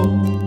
home.